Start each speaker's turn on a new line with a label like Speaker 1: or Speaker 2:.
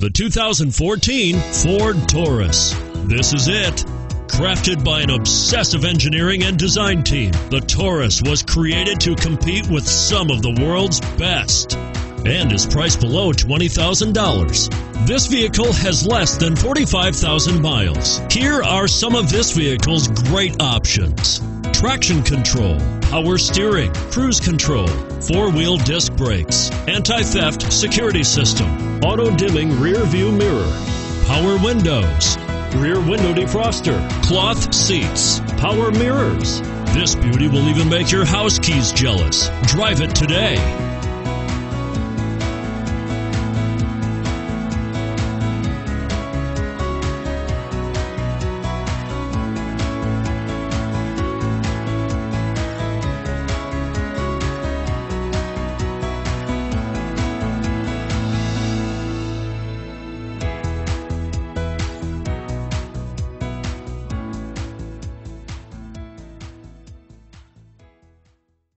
Speaker 1: The 2014 Ford Taurus. This is it. Crafted by an obsessive engineering and design team, the Taurus was created to compete with some of the world's best and is priced below $20,000. This vehicle has less than 45,000 miles. Here are some of this vehicle's great options traction control, power steering, cruise control, four wheel disc brakes, anti theft security system, auto dimming rear view mirror, power windows, rear window defroster, cloth seats, power mirrors. This beauty will even make your house keys jealous. Drive it today.